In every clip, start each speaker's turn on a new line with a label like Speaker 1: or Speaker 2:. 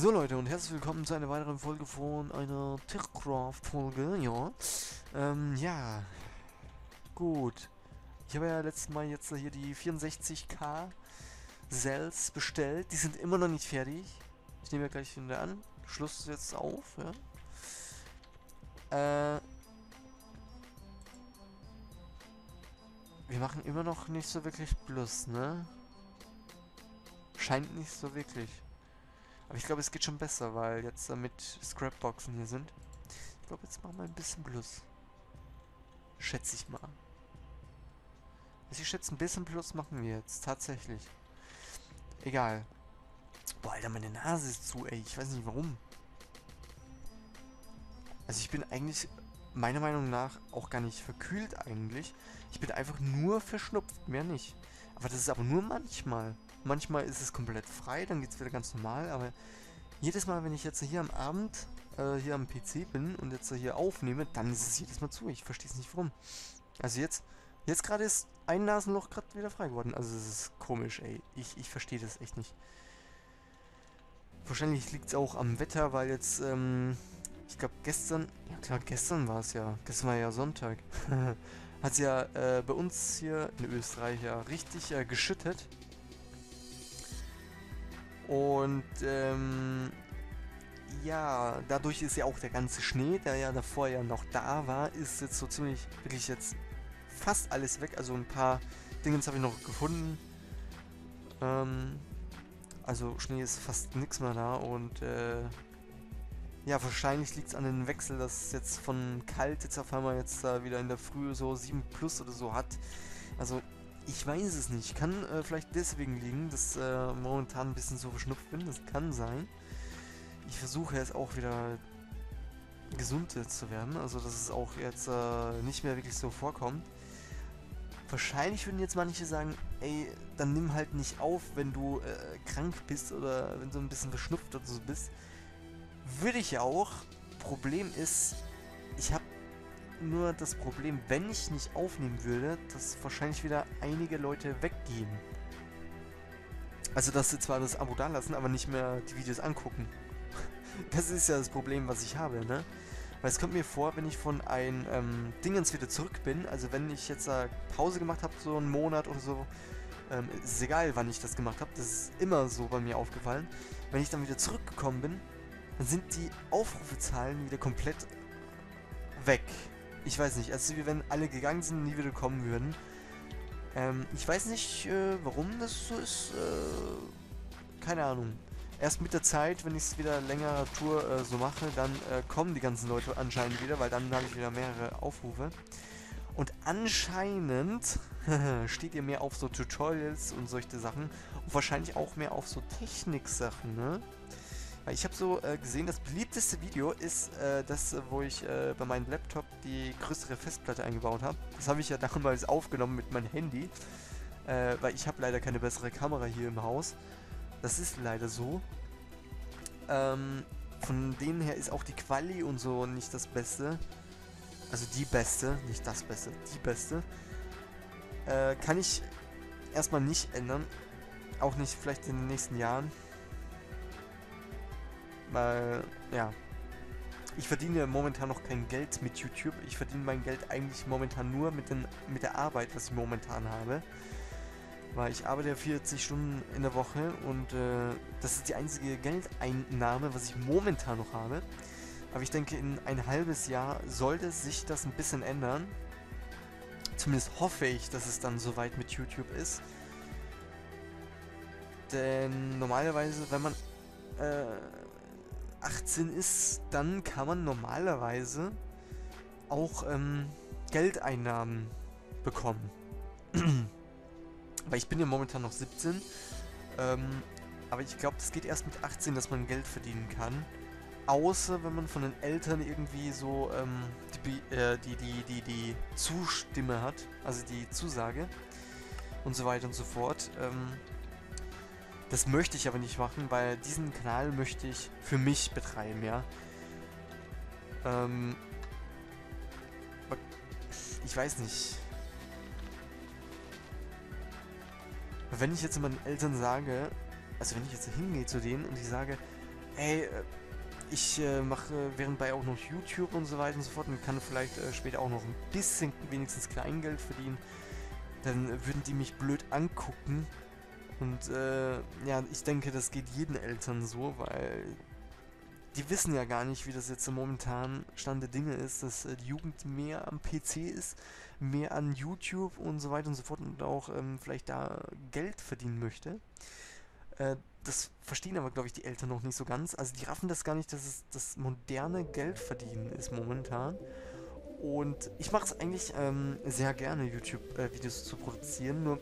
Speaker 1: So Leute und herzlich willkommen zu einer weiteren Folge von einer Techcraft-Folge, ja. Ähm, ja. Gut. Ich habe ja letztes Mal jetzt hier die 64k Cells bestellt. Die sind immer noch nicht fertig. Ich nehme ja gleich wieder an. Schluss jetzt auf, ja. Äh. Wir machen immer noch nicht so wirklich Plus, ne? Scheint nicht so wirklich. Aber ich glaube, es geht schon besser, weil jetzt damit Scrapboxen hier sind. Ich glaube, jetzt machen wir ein bisschen Plus. Schätze ich mal. Also ich schätze, ein bisschen Plus machen wir jetzt. Tatsächlich. Egal. Boah, Alter, meine Nase ist zu, ey. Ich weiß nicht warum. Also ich bin eigentlich, meiner Meinung nach, auch gar nicht verkühlt eigentlich. Ich bin einfach nur verschnupft, mehr nicht. Aber das ist aber nur manchmal. Manchmal ist es komplett frei, dann geht es wieder ganz normal, aber jedes Mal, wenn ich jetzt hier am Abend äh, hier am PC bin und jetzt hier aufnehme, dann ist es jedes Mal zu. Ich verstehe es nicht warum. Also jetzt, jetzt gerade ist ein Nasenloch gerade wieder frei geworden. Also es ist komisch, ey. Ich, ich verstehe das echt nicht. Wahrscheinlich liegt es auch am Wetter, weil jetzt, ähm, ich glaube gestern, ja klar, gestern war es ja, gestern war ja Sonntag, hat es ja äh, bei uns hier in Österreich ja richtig äh, geschüttet. Und ähm, ja, dadurch ist ja auch der ganze Schnee, der ja davor ja noch da war, ist jetzt so ziemlich, wirklich jetzt fast alles weg. Also ein paar Dinge habe ich noch gefunden. Ähm, also Schnee ist fast nichts mehr da und äh, ja, wahrscheinlich liegt es an dem Wechsel, dass jetzt von kalt jetzt auf einmal jetzt da wieder in der Früh so 7 plus oder so hat. Also ich weiß es nicht. Kann äh, vielleicht deswegen liegen, dass äh, momentan ein bisschen so verschnupft bin. Das kann sein. Ich versuche jetzt auch wieder gesund zu werden. Also dass es auch jetzt äh, nicht mehr wirklich so vorkommt. Wahrscheinlich würden jetzt manche sagen, ey, dann nimm halt nicht auf, wenn du äh, krank bist oder wenn du ein bisschen verschnupft oder so bist. Würde ich ja auch. Problem ist, nur das Problem, wenn ich nicht aufnehmen würde, dass wahrscheinlich wieder einige Leute weggehen. Also, dass sie zwar das Abo da lassen, aber nicht mehr die Videos angucken. das ist ja das Problem, was ich habe, ne? Weil es kommt mir vor, wenn ich von einem ähm, Dingens wieder zurück bin, also wenn ich jetzt äh, Pause gemacht habe, so einen Monat oder so, ähm, ist egal, wann ich das gemacht habe, das ist immer so bei mir aufgefallen. Wenn ich dann wieder zurückgekommen bin, dann sind die Aufrufezahlen wieder komplett weg. Ich weiß nicht, wie wenn alle gegangen sind nie wieder kommen würden. Ähm, ich weiß nicht, äh, warum das so ist. Äh, keine Ahnung. Erst mit der Zeit, wenn ich es wieder länger Tour äh, so mache, dann äh, kommen die ganzen Leute anscheinend wieder, weil dann habe ich wieder mehrere Aufrufe. Und anscheinend steht ihr mehr auf so Tutorials und solche Sachen. Und wahrscheinlich auch mehr auf so Technik-Sachen, ne? Ich habe so äh, gesehen, das beliebteste Video ist äh, das, wo ich äh, bei meinem Laptop die größere Festplatte eingebaut habe. Das habe ich ja damals aufgenommen mit meinem Handy. Äh, weil ich habe leider keine bessere Kamera hier im Haus. Das ist leider so. Ähm, von denen her ist auch die Quali und so nicht das Beste. Also die beste, nicht das Beste, die beste. Äh, kann ich erstmal nicht ändern. Auch nicht vielleicht in den nächsten Jahren. Weil, ja. Ich verdiene momentan noch kein Geld mit YouTube. Ich verdiene mein Geld eigentlich momentan nur mit, den, mit der Arbeit, was ich momentan habe. Weil ich arbeite ja 40 Stunden in der Woche und äh, das ist die einzige Geldeinnahme, was ich momentan noch habe. Aber ich denke, in ein halbes Jahr sollte sich das ein bisschen ändern. Zumindest hoffe ich, dass es dann soweit mit YouTube ist. Denn normalerweise, wenn man äh, 18 ist, dann kann man normalerweise auch ähm, Geldeinnahmen bekommen. Weil ich bin ja momentan noch 17. Ähm, aber ich glaube, das geht erst mit 18, dass man Geld verdienen kann. Außer wenn man von den Eltern irgendwie so ähm, die, äh, die, die, die, die Zustimme hat, also die Zusage und so weiter und so fort. Ähm, das möchte ich aber nicht machen, weil diesen Kanal möchte ich für mich betreiben, ja. Ähm, ich weiß nicht. Wenn ich jetzt meinen Eltern sage, also wenn ich jetzt hingehe zu denen und ich sage, ey, äh, ich äh, mache währendbei auch noch YouTube und so weiter und so fort und kann vielleicht äh, später auch noch ein bisschen wenigstens Kleingeld verdienen, dann würden die mich blöd angucken. Und äh, ja, ich denke, das geht jeden Eltern so, weil die wissen ja gar nicht, wie das jetzt momentan Stand der Dinge ist, dass äh, die Jugend mehr am PC ist, mehr an YouTube und so weiter und so fort und auch ähm, vielleicht da Geld verdienen möchte. Äh, das verstehen aber, glaube ich, die Eltern noch nicht so ganz. Also die raffen das gar nicht, dass es das moderne Geldverdienen ist momentan. Und ich mache es eigentlich ähm, sehr gerne, YouTube-Videos äh, zu produzieren. Nur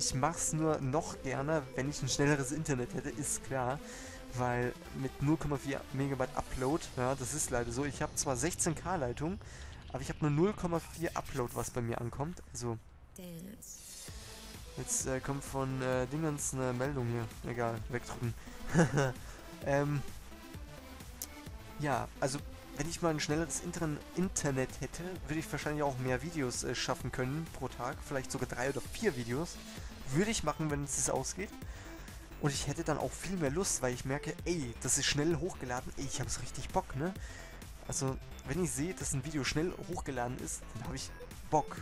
Speaker 1: ich mache es nur noch gerne, wenn ich ein schnelleres Internet hätte, ist klar. Weil mit 0,4 Megabyte Upload, ja, das ist leider so. Ich habe zwar 16K Leitung, aber ich habe nur 0,4 Upload, was bei mir ankommt. Also. Jetzt äh, kommt von äh, Dingens eine Meldung hier. Egal, wegdrücken. ähm, ja, also wenn ich mal ein schnelleres Inter Internet hätte, würde ich wahrscheinlich auch mehr Videos äh, schaffen können pro Tag. Vielleicht sogar drei oder vier Videos. Würde ich machen, wenn es ausgeht. Und ich hätte dann auch viel mehr Lust, weil ich merke, ey, das ist schnell hochgeladen. Ey, ich habe es richtig Bock, ne? Also, wenn ich sehe, dass ein Video schnell hochgeladen ist, dann habe ich Bock.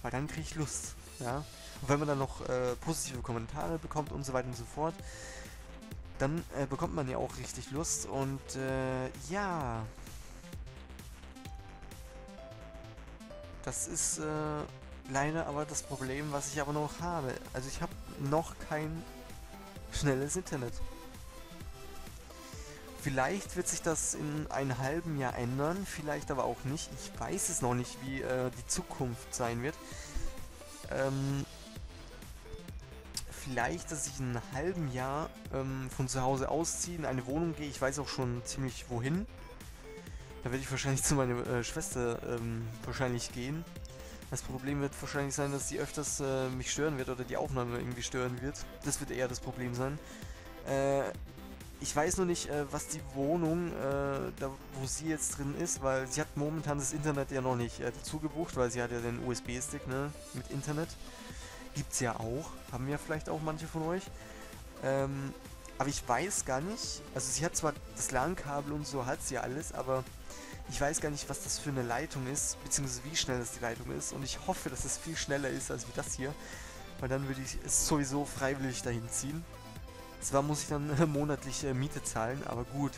Speaker 1: Weil dann kriege ich Lust, ja? Und wenn man dann noch äh, positive Kommentare bekommt und so weiter und so fort, dann äh, bekommt man ja auch richtig Lust. Und äh, ja... Das ist äh, leider aber das Problem, was ich aber noch habe. Also ich habe noch kein schnelles Internet. Vielleicht wird sich das in einem halben Jahr ändern, vielleicht aber auch nicht. Ich weiß es noch nicht, wie äh, die Zukunft sein wird. Ähm, vielleicht, dass ich in einem halben Jahr ähm, von zu Hause ausziehe, in eine Wohnung gehe. Ich weiß auch schon ziemlich wohin. Da werde ich wahrscheinlich zu meiner äh, Schwester ähm, wahrscheinlich gehen. Das Problem wird wahrscheinlich sein, dass sie öfters äh, mich stören wird oder die Aufnahme irgendwie stören wird. Das wird eher das Problem sein. Äh, ich weiß nur nicht, äh, was die Wohnung, äh, da wo sie jetzt drin ist, weil sie hat momentan das Internet ja noch nicht äh, dazu gebucht, weil sie hat ja den USB-Stick ne, mit Internet. Gibt's ja auch, haben ja vielleicht auch manche von euch. Ähm, aber ich weiß gar nicht, also sie hat zwar das LAN-Kabel und so hat sie ja alles, aber ich weiß gar nicht, was das für eine Leitung ist, beziehungsweise wie schnell das die Leitung ist. Und ich hoffe, dass es viel schneller ist als wie das hier. Weil dann würde ich es sowieso freiwillig dahin ziehen. Zwar muss ich dann monatlich äh, Miete zahlen, aber gut.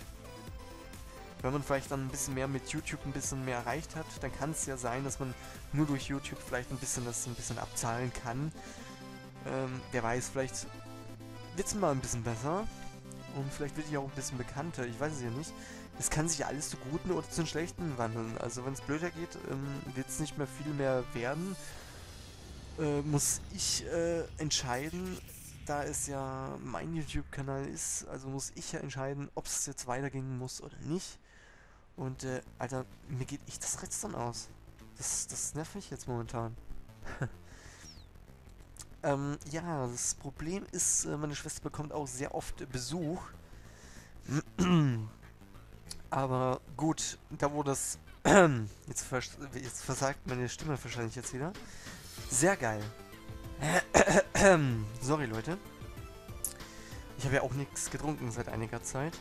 Speaker 1: Wenn man vielleicht dann ein bisschen mehr mit YouTube ein bisschen mehr erreicht hat, dann kann es ja sein, dass man nur durch YouTube vielleicht ein bisschen das ein bisschen abzahlen kann. Ähm, wer weiß, vielleicht wird es mal ein bisschen besser. Und vielleicht wird ich auch ein bisschen bekannter, ich weiß es ja nicht es kann sich alles zu Guten oder zu Schlechten wandeln. Also wenn es blöder geht, ähm, wird es nicht mehr viel mehr werden. Äh, muss ich äh, entscheiden, da es ja mein YouTube-Kanal ist, also muss ich ja entscheiden, ob es jetzt weitergehen muss oder nicht. Und äh, Alter, mir geht ich das Redstone aus. Das, das nervt mich jetzt momentan. ähm, ja, das Problem ist, äh, meine Schwester bekommt auch sehr oft Besuch. Aber gut, da wo das... jetzt, vers jetzt versagt meine Stimme wahrscheinlich jetzt wieder. Sehr geil. Sorry, Leute. Ich habe ja auch nichts getrunken seit einiger Zeit.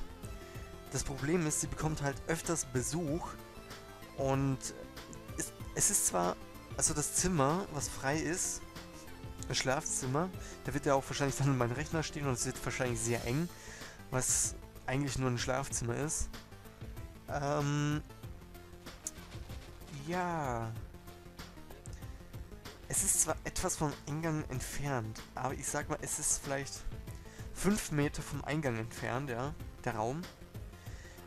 Speaker 1: Das Problem ist, sie bekommt halt öfters Besuch. Und es, es ist zwar... Also das Zimmer, was frei ist, das Schlafzimmer, da wird ja auch wahrscheinlich dann mein Rechner stehen und es wird wahrscheinlich sehr eng, was eigentlich nur ein Schlafzimmer ist. Ähm. Ja. Es ist zwar etwas vom Eingang entfernt, aber ich sag mal, es ist vielleicht 5 Meter vom Eingang entfernt, ja, der Raum.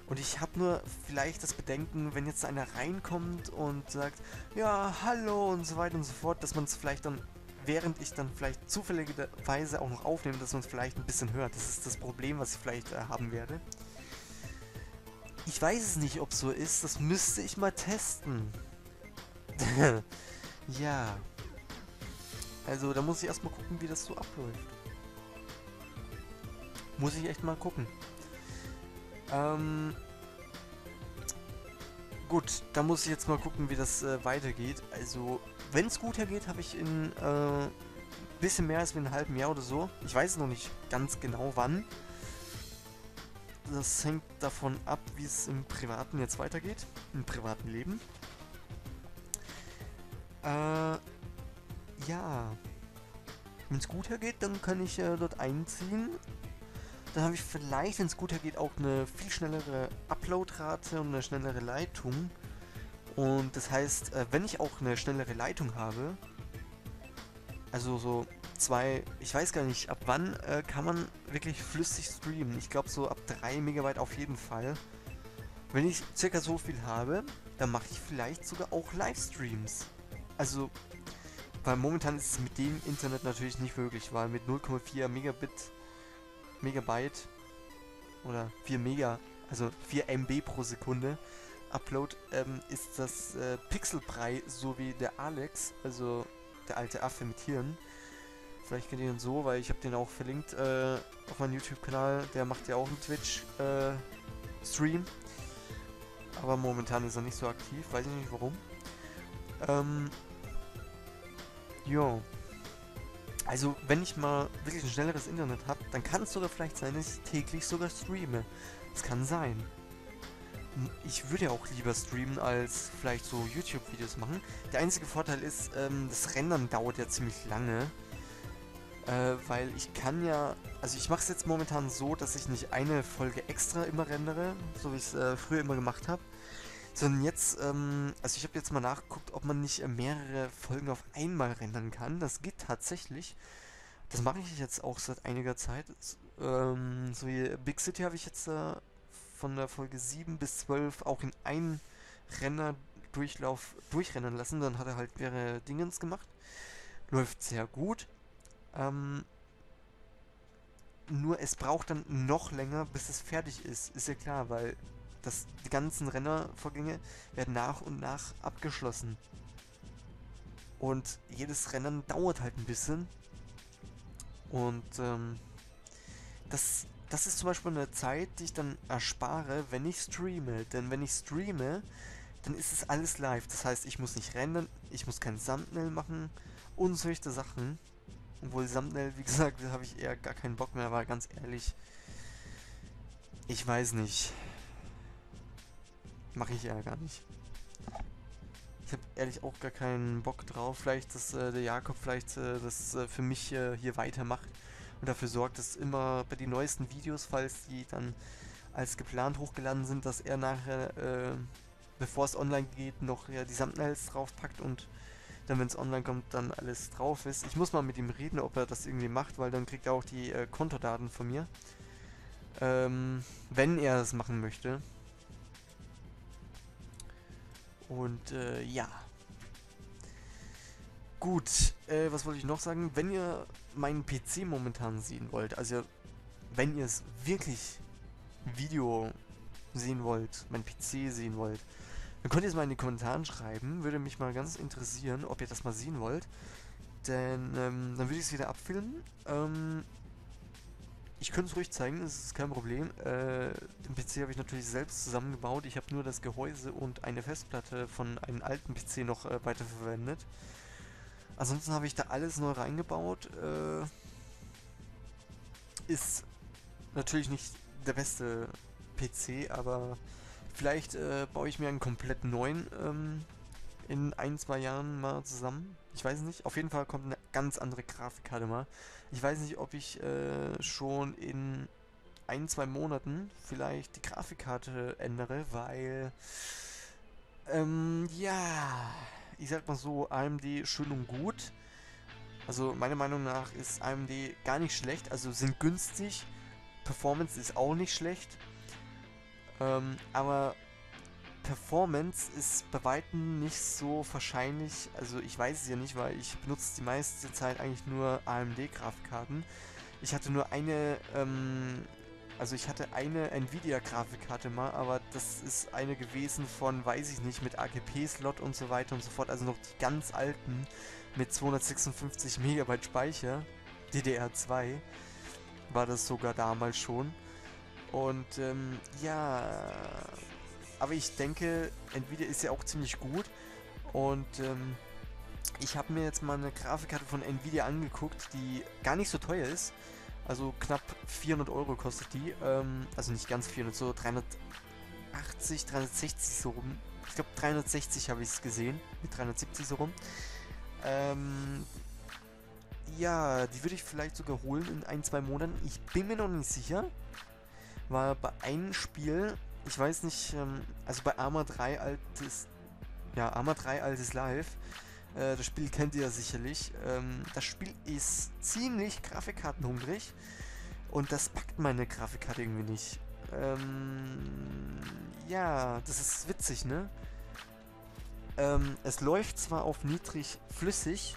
Speaker 1: Und ich habe nur vielleicht das Bedenken, wenn jetzt einer reinkommt und sagt, ja, hallo und so weiter und so fort, dass man es vielleicht dann, während ich dann vielleicht zufälligerweise auch noch aufnehme, dass man es vielleicht ein bisschen hört. Das ist das Problem, was ich vielleicht äh, haben werde. Ich weiß es nicht, ob so ist. Das müsste ich mal testen. ja. Also, da muss ich erstmal gucken, wie das so abläuft. Muss ich echt mal gucken. Ähm... Gut, da muss ich jetzt mal gucken, wie das äh, weitergeht. Also, wenn es gut hergeht, habe ich in äh, bisschen mehr als in einem halben Jahr oder so. Ich weiß noch nicht ganz genau wann das hängt davon ab, wie es im Privaten jetzt weitergeht, im privaten Leben. Äh, ja. Wenn es gut hergeht, dann kann ich äh, dort einziehen. Dann habe ich vielleicht, wenn es gut hergeht, auch eine viel schnellere Uploadrate und eine schnellere Leitung. Und das heißt, äh, wenn ich auch eine schnellere Leitung habe, also so zwei, ich weiß gar nicht, ab wann äh, kann man wirklich flüssig streamen. Ich glaube so ab 3 Megabyte auf jeden Fall. Wenn ich circa so viel habe, dann mache ich vielleicht sogar auch Livestreams. Also, weil momentan ist es mit dem Internet natürlich nicht möglich, weil mit 0,4 Megabit, Megabyte oder 4 Mega, also 4 MB pro Sekunde Upload ähm, ist das äh, Pixelbrei so wie der Alex, also der alte Affe mit Hirn. Vielleicht kennt ihr ihn so, weil ich habe den auch verlinkt äh, auf meinem YouTube-Kanal. Der macht ja auch einen Twitch-Stream. Äh, Aber momentan ist er nicht so aktiv, weiß ich nicht warum. Ähm, jo. Also, wenn ich mal wirklich ein schnelleres Internet habe, dann kann es sogar vielleicht sein, dass ich täglich sogar streame. Das kann sein. Ich würde ja auch lieber streamen, als vielleicht so YouTube-Videos machen. Der einzige Vorteil ist, ähm, das Rendern dauert ja ziemlich lange. Äh, weil ich kann ja, also ich mache es jetzt momentan so, dass ich nicht eine Folge extra immer rendere, so wie ich es äh, früher immer gemacht habe, sondern jetzt, ähm, also ich habe jetzt mal nachgeguckt, ob man nicht äh, mehrere Folgen auf einmal rendern kann. Das geht tatsächlich. Das mache ich jetzt auch seit einiger Zeit. Ähm, so wie Big City habe ich jetzt äh, von der Folge 7 bis 12 auch in einen Renner Durchlauf durchrennen lassen. Dann hat er halt mehrere Dingens gemacht. Läuft sehr gut. Ähm, nur es braucht dann noch länger, bis es fertig ist. Ist ja klar, weil das, die ganzen Rennervorgänge werden nach und nach abgeschlossen. Und jedes Rennen dauert halt ein bisschen. Und ähm, das, das ist zum Beispiel eine Zeit, die ich dann erspare, wenn ich streame. Denn wenn ich streame, dann ist es alles live. Das heißt, ich muss nicht rennen, ich muss kein Thumbnail machen und solche Sachen. Obwohl Thumbnail, wie gesagt, habe ich eher gar keinen Bock mehr, aber ganz ehrlich, ich weiß nicht. Mache ich eher gar nicht. Ich habe ehrlich auch gar keinen Bock drauf. Vielleicht, dass äh, der Jakob vielleicht äh, das äh, für mich äh, hier weitermacht und dafür sorgt, dass immer bei den neuesten Videos, falls die dann als geplant hochgeladen sind, dass er nachher, äh, bevor es online geht, noch ja, die Thumbnails draufpackt und dann, wenn es online kommt, dann alles drauf ist. Ich muss mal mit ihm reden, ob er das irgendwie macht, weil dann kriegt er auch die äh, Kontodaten von mir. Ähm, wenn er es machen möchte. Und äh, ja. Gut, äh, was wollte ich noch sagen? Wenn ihr meinen PC momentan sehen wollt, also wenn ihr es wirklich Video sehen wollt, mein PC sehen wollt, dann könnt ihr es mal in die Kommentare schreiben. Würde mich mal ganz interessieren, ob ihr das mal sehen wollt. Denn ähm, dann würde ich es wieder abfilmen. Ähm, ich könnte es ruhig zeigen, das ist kein Problem. Äh, den PC habe ich natürlich selbst zusammengebaut. Ich habe nur das Gehäuse und eine Festplatte von einem alten PC noch äh, weiterverwendet. Ansonsten habe ich da alles neu reingebaut. Äh, ist natürlich nicht der beste PC, aber Vielleicht äh, baue ich mir einen komplett neuen ähm, in ein, zwei Jahren mal zusammen. Ich weiß nicht. Auf jeden Fall kommt eine ganz andere Grafikkarte mal. Ich weiß nicht, ob ich äh, schon in ein, zwei Monaten vielleicht die Grafikkarte ändere, weil ähm, ja, ich sag mal so, AMD schön und gut. Also meiner Meinung nach ist AMD gar nicht schlecht, also sind günstig. Performance ist auch nicht schlecht. Ähm, aber Performance ist bei weitem nicht so wahrscheinlich, also ich weiß es ja nicht, weil ich benutze die meiste Zeit eigentlich nur AMD-Grafikkarten. Ich hatte nur eine, ähm, also ich hatte eine Nvidia-Grafikkarte mal, aber das ist eine gewesen von, weiß ich nicht, mit AGP-Slot und so weiter und so fort, also noch die ganz alten mit 256 Megabyte Speicher, DDR2 war das sogar damals schon. Und ähm, ja, aber ich denke, Nvidia ist ja auch ziemlich gut. Und ähm, ich habe mir jetzt mal eine Grafikkarte von Nvidia angeguckt, die gar nicht so teuer ist. Also knapp 400 Euro kostet die. Ähm, also nicht ganz 400, so 380, 360 so rum. Ich glaube 360 habe ich es gesehen. Mit 370 so rum. Ähm, ja, die würde ich vielleicht sogar holen in ein, zwei Monaten. Ich bin mir noch nicht sicher. War bei einem Spiel, ich weiß nicht, ähm, also bei Arma 3 altes, ja, Arma 3 altes Live, äh, das Spiel kennt ihr ja sicherlich. Ähm, das Spiel ist ziemlich grafikkartenhungrig und das packt meine Grafikkarte irgendwie nicht. Ähm, ja, das ist witzig, ne? Ähm, es läuft zwar auf niedrig flüssig,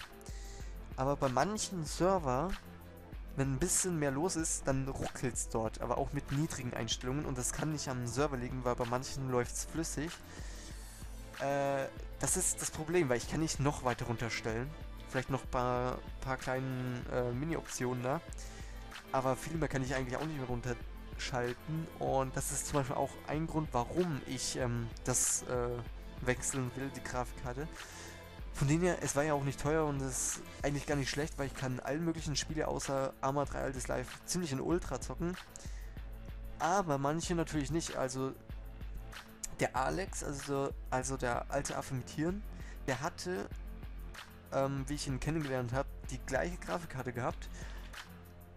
Speaker 1: aber bei manchen Server, wenn ein bisschen mehr los ist, dann ruckelt es dort, aber auch mit niedrigen Einstellungen und das kann nicht am Server liegen, weil bei manchen läuft es flüssig. Äh, das ist das Problem, weil ich kann nicht noch weiter runterstellen. Vielleicht noch ein paar, paar kleinen äh, Mini-Optionen da. Aber viel mehr kann ich eigentlich auch nicht mehr runterschalten. Und das ist zum Beispiel auch ein Grund, warum ich ähm, das äh, wechseln will, die Grafikkarte. Von denen her, es war ja auch nicht teuer und es ist eigentlich gar nicht schlecht, weil ich kann alle möglichen Spiele außer Arma 3 Altes Live ziemlich in Ultra zocken. Aber manche natürlich nicht. Also der Alex, also, also der alte Affe mit Hirn, der hatte, ähm, wie ich ihn kennengelernt habe, die gleiche Grafikkarte gehabt.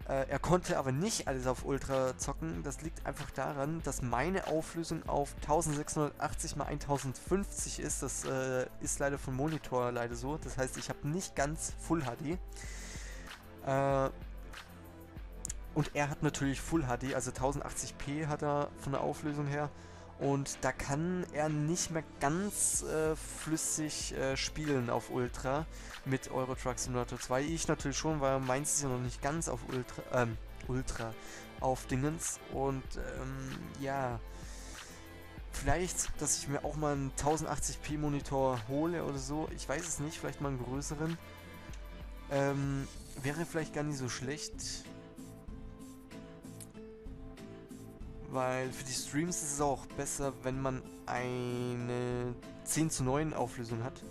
Speaker 1: Äh, er konnte aber nicht alles auf Ultra zocken. Das liegt einfach daran, dass meine Auflösung auf 1680 x 1050 ist. Das äh, ist leider vom Monitor leider so. Das heißt, ich habe nicht ganz Full HD. Äh, und er hat natürlich Full HD, also 1080p hat er von der Auflösung her. Und da kann er nicht mehr ganz äh, flüssig äh, spielen auf Ultra mit Euro Truck Simulator 2. Ich natürlich schon, weil meins ist ja noch nicht ganz auf Ultra, ähm, Ultra auf Dingens. Und ähm, ja, vielleicht, dass ich mir auch mal einen 1080p Monitor hole oder so. Ich weiß es nicht, vielleicht mal einen größeren. Ähm, wäre vielleicht gar nicht so schlecht. Weil für die Streams ist es auch besser, wenn man eine 10 zu 9 Auflösung hat.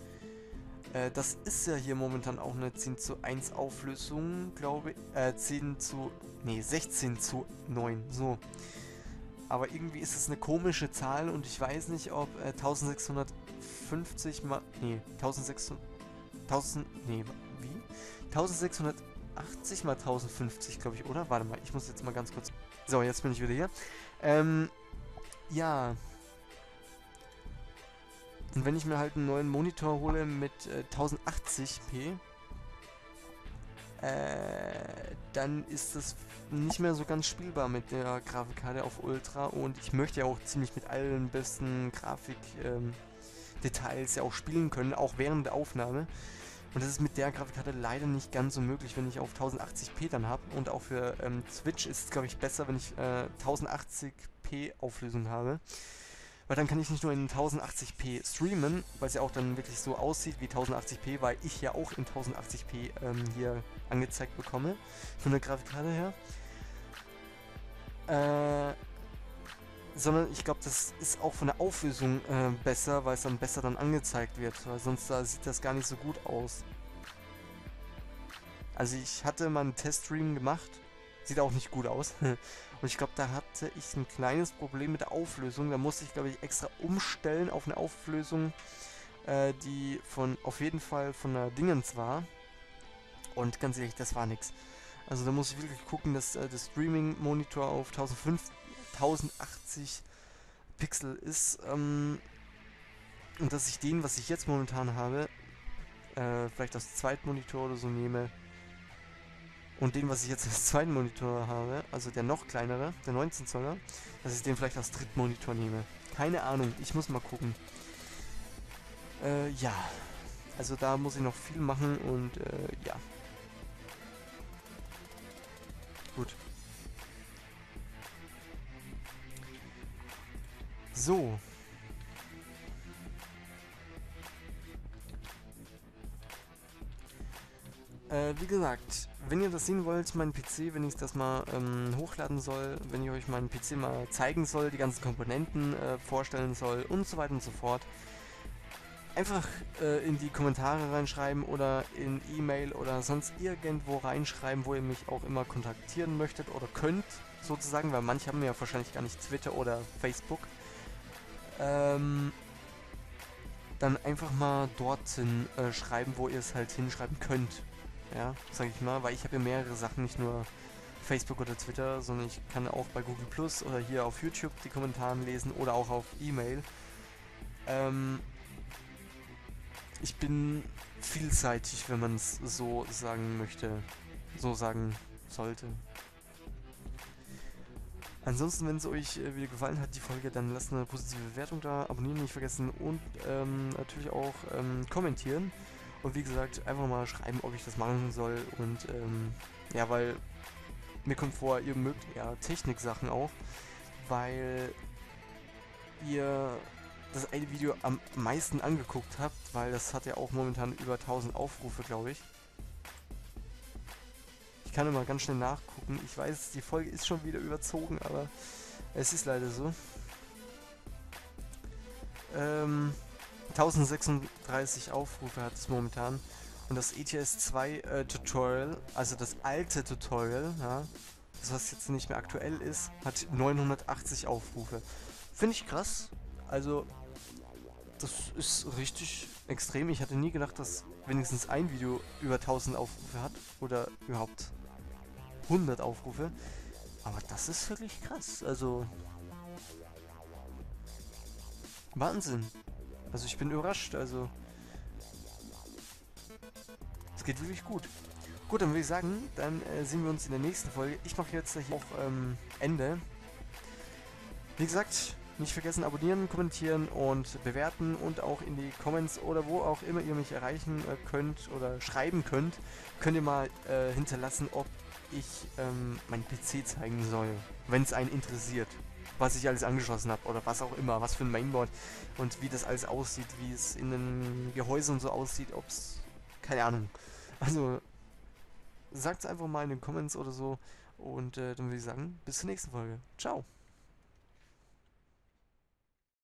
Speaker 1: Äh, das ist ja hier momentan auch eine 10 zu 1 Auflösung, glaube ich. Äh, 10 zu... Nee, 16 zu 9, so. Aber irgendwie ist es eine komische Zahl und ich weiß nicht, ob äh, 1650 mal... Nee, 1600... 1000... Nee, wie? 1680 mal 1050, glaube ich, oder? Warte mal, ich muss jetzt mal ganz kurz... So, jetzt bin ich wieder hier. Ähm, ja. Und wenn ich mir halt einen neuen Monitor hole mit äh, 1080p, äh, dann ist das nicht mehr so ganz spielbar mit der Grafikkarte auf Ultra und ich möchte ja auch ziemlich mit allen besten Grafikdetails ähm, ja auch spielen können, auch während der Aufnahme. Und das ist mit der Grafikkarte leider nicht ganz so möglich, wenn ich auf 1080p dann habe. Und auch für ähm, Switch ist es, glaube ich, besser, wenn ich äh, 1080p Auflösung habe. Weil dann kann ich nicht nur in 1080p streamen, weil es ja auch dann wirklich so aussieht wie 1080p, weil ich ja auch in 1080p ähm, hier angezeigt bekomme. Von der Grafikkarte her. Äh, sondern ich glaube, das ist auch von der Auflösung äh, besser, weil es dann besser dann angezeigt wird, weil sonst da sieht das gar nicht so gut aus. Also ich hatte mal einen Teststream gemacht, sieht auch nicht gut aus. Und ich glaube, da hatte ich ein kleines Problem mit der Auflösung. Da musste ich, glaube ich, extra umstellen auf eine Auflösung, äh, die von auf jeden Fall von der Dingens war. Und ganz ehrlich, das war nichts. Also da muss ich wirklich gucken, dass äh, der Streaming-Monitor auf 1050 1080 Pixel ist. Ähm, und dass ich den, was ich jetzt momentan habe, äh, vielleicht als Zweitmonitor oder so nehme. Und den, was ich jetzt als zweiten Monitor habe, also der noch kleinere, der 19 Zoller, dass ich den vielleicht als Drittmonitor nehme. Keine Ahnung, ich muss mal gucken. Äh, ja. Also da muss ich noch viel machen und äh, ja. Gut. So. Äh, wie gesagt, wenn ihr das sehen wollt, mein PC, wenn ich das mal ähm, hochladen soll, wenn ich euch meinen PC mal zeigen soll, die ganzen Komponenten äh, vorstellen soll und so weiter und so fort. einfach äh, in die Kommentare reinschreiben oder in E-Mail oder sonst irgendwo reinschreiben, wo ihr mich auch immer kontaktieren möchtet oder könnt, sozusagen, weil manche haben ja wahrscheinlich gar nicht Twitter oder Facebook. Ähm, dann einfach mal dorthin äh, schreiben, wo ihr es halt hinschreiben könnt. Ja, sag ich mal, weil ich habe ja mehrere Sachen, nicht nur Facebook oder Twitter, sondern ich kann auch bei Google Plus oder hier auf YouTube die Kommentare lesen oder auch auf E-Mail. Ähm, ich bin vielseitig, wenn man es so sagen möchte, so sagen sollte. Ansonsten, wenn es euch äh, wieder gefallen hat, die Folge, dann lasst eine positive Bewertung da, abonnieren nicht vergessen und ähm, natürlich auch ähm, kommentieren. Und wie gesagt, einfach mal schreiben, ob ich das machen soll. Und ähm, ja, weil mir kommt vor, ihr mögt ja Technik-Sachen auch, weil ihr das eine Video am meisten angeguckt habt, weil das hat ja auch momentan über 1000 Aufrufe, glaube ich. Ich kann immer ganz schnell nachgucken. Ich weiß, die Folge ist schon wieder überzogen, aber es ist leider so. Ähm, 1036 Aufrufe hat es momentan. Und das ETS 2 äh, Tutorial, also das alte Tutorial, ja, das was jetzt nicht mehr aktuell ist, hat 980 Aufrufe. Finde ich krass. Also, das ist richtig extrem. Ich hatte nie gedacht, dass wenigstens ein Video über 1000 Aufrufe hat. Oder überhaupt 100 Aufrufe. Aber das ist wirklich krass. Also, Wahnsinn. Also ich bin überrascht. Also, es geht wirklich gut. Gut, dann würde ich sagen, dann äh, sehen wir uns in der nächsten Folge. Ich mache jetzt hier auch ähm, Ende. Wie gesagt, nicht vergessen abonnieren, kommentieren und bewerten und auch in die Comments oder wo auch immer ihr mich erreichen äh, könnt oder schreiben könnt, könnt ihr mal äh, hinterlassen, ob ich ähm, mein PC zeigen soll, wenn es einen interessiert, was ich alles angeschlossen habe oder was auch immer, was für ein Mainboard und wie das alles aussieht, wie es in den Gehäusen so aussieht, ob es, keine Ahnung. Also sagt es einfach mal in den Comments oder so und äh, dann würde ich sagen, bis zur nächsten Folge. Ciao.